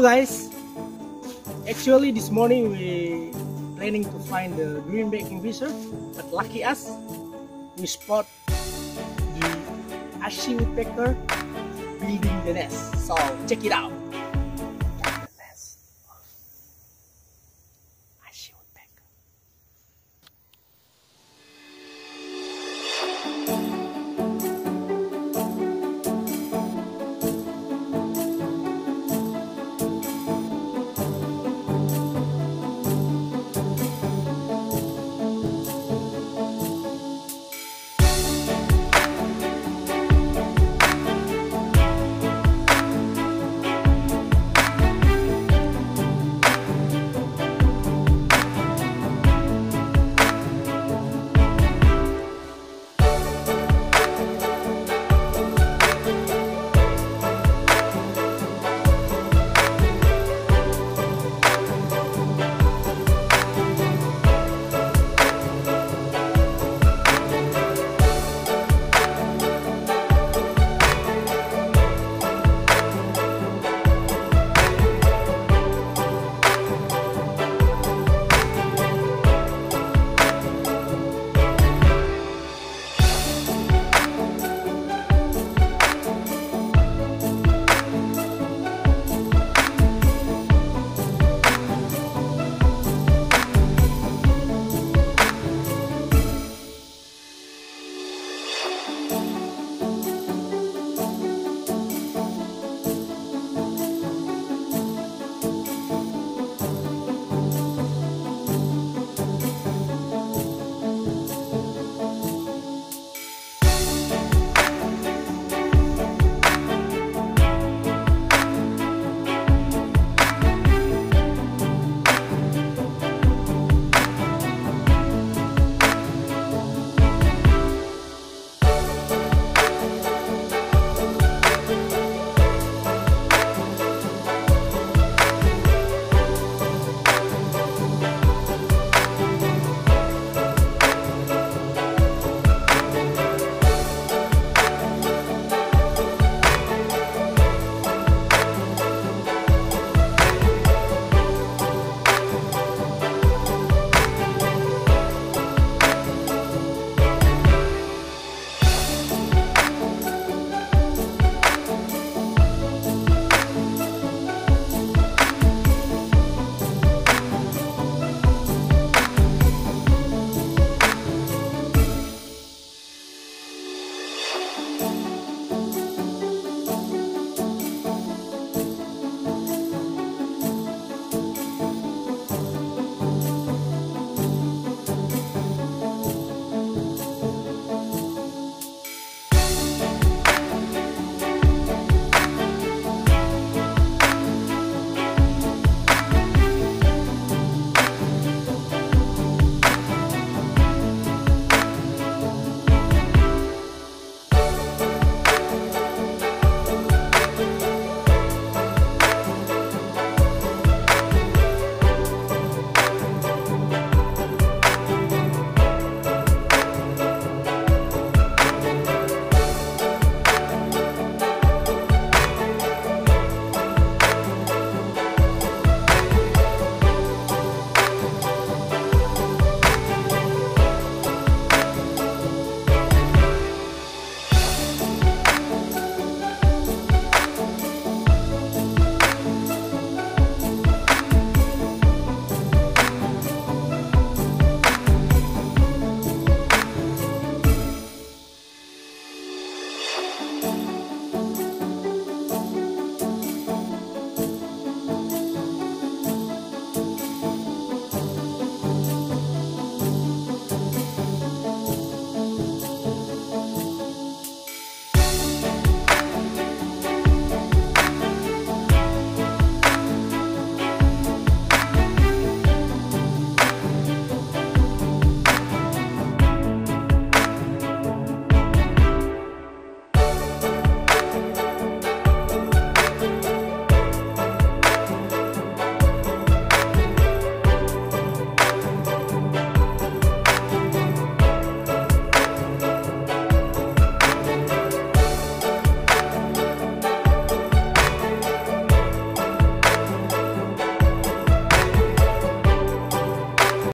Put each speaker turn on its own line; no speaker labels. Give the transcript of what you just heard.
Hello guys. Actually this morning we planning to find the greenback kingfisher, but lucky us, we spot the ashy woodpecker building the nest. So check it out.